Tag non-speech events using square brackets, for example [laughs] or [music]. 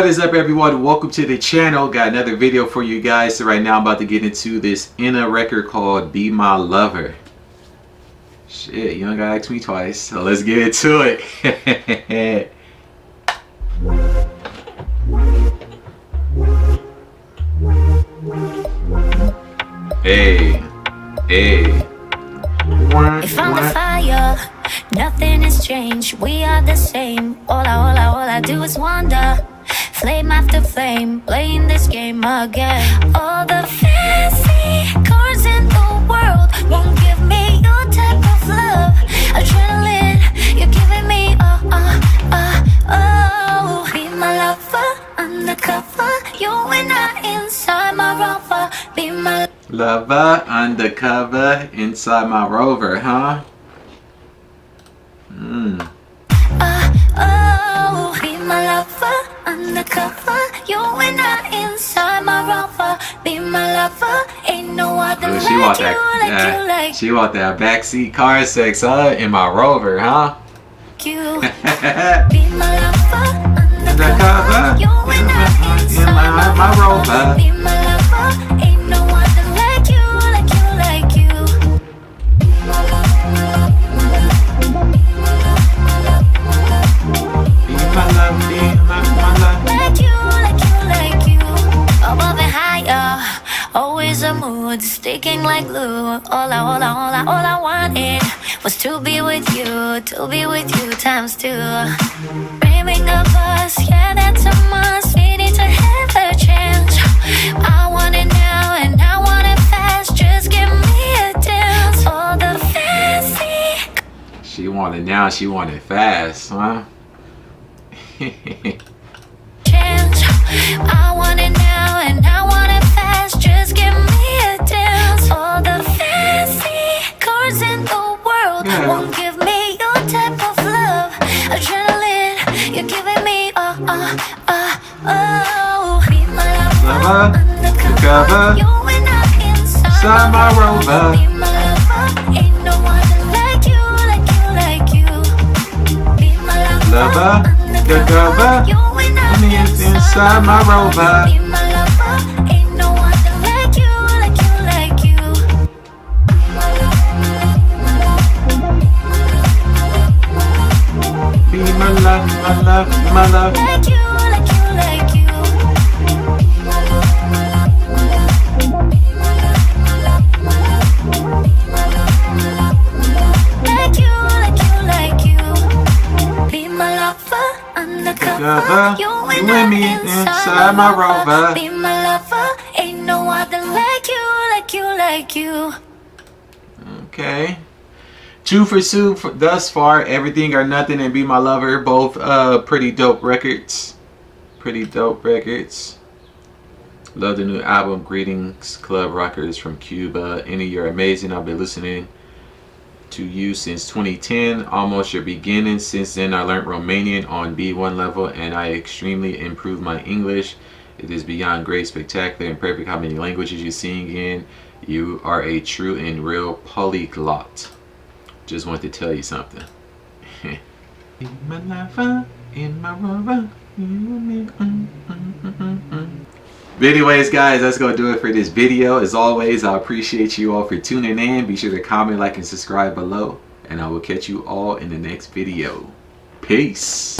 What is up everyone? Welcome to the channel. Got another video for you guys. So right now I'm about to get into this Inna record called Be My Lover. Shit, you don't gotta ask me twice. So let's get into it. [laughs] hey. Hey. If I'm the fire, nothing has changed. We are the same. All I, all I, all I do is wonder. Flame after flame, playing this game again. All the fancy cars in the world won't give me your type of love. Adrenaline, you're giving me, oh, oh, oh, oh. Be my lover, undercover. You and I inside my rover. Be my Lover undercover inside my rover, huh? Mmm. Uh, she want that, like that- you, like she want that backseat car sex, huh? In my rover, huh? you. [laughs] Be my lover, Undercover, undercover. You and I uh-huh. in my- rover. Be my lover, ain't no other like you, like you, like you. Be my love, be my, my love. like you, like you, like you. Above and higher, always a mood, sticking like glue. All I, all I, all I, all I wanted was to be with you, to be with you times two. Dreaming of us, yeah, that's a must. We need to have a chance. I want it now, and I want it fast. Just give me a dance. All the fancy She want it now, she want it fast, huh? [laughs] chance. I want it now and I want it fast. Just give Be my lover, ain't no other like you, like you, like you. Be my love, my rover. My love, ain't no one like you, like you like you. In my love. Undercover. You You and and me inside my rover. Be my lover, ain't no other like you, like you, like you. Okay. Two for Sue for thus far. Everything or Nothing and Be My Lover. Both uh pretty dope records. Pretty dope records. Love the new album. Greetings, Club Rockers from Cuba. Inna, you're amazing. I've been listening to you since 2010. Almost your beginning. Since then, I learned Romanian on B1 level and I extremely improved my English. It is beyond great, spectacular, and perfect how many languages you sing in. You are a true and real polyglot. Just want to tell you something. [laughs] in my in my. But anyways, guys, that's going to do it for this video. As always, I appreciate you all for tuning in. Be sure to comment, like, and subscribe below. And I will catch you all in the next video. Peace.